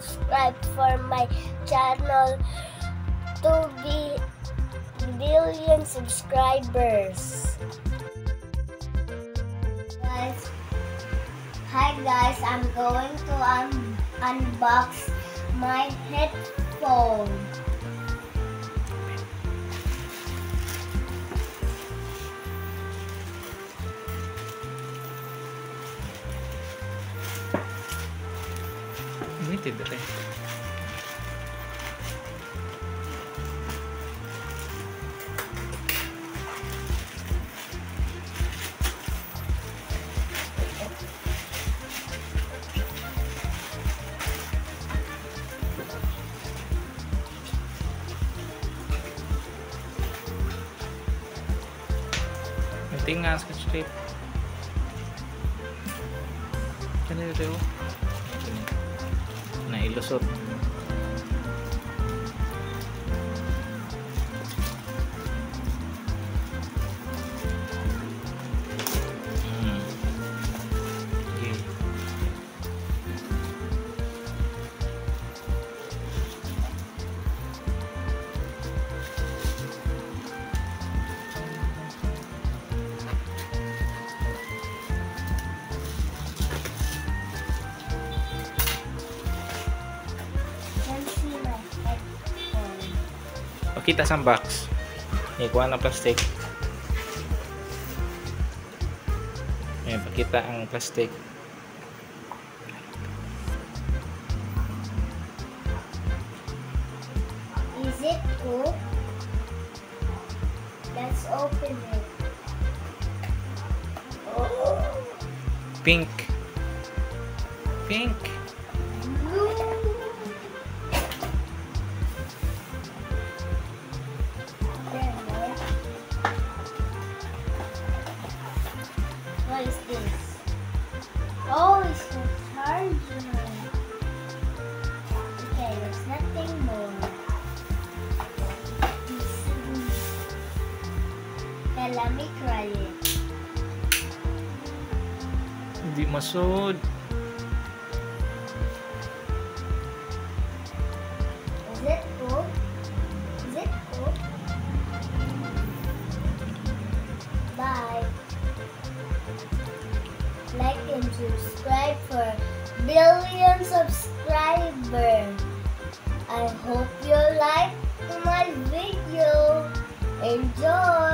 subscribe for my channel to be billion subscribers. Guys, hi guys, I'm going to un unbox my headphone. Limited rin. Nanti nga scotch 一个设。Pakita sa box. Ikuha ng plastic. Ayan, pakita ang plastic. Is it cool? Let's open it. Oh, Pink. Pink. What is this? Oh, it's the charger. Okay, there's nothing more. Let me try it. Hindi masud. And subscribe for billion subscribers. I hope you like my video. Enjoy.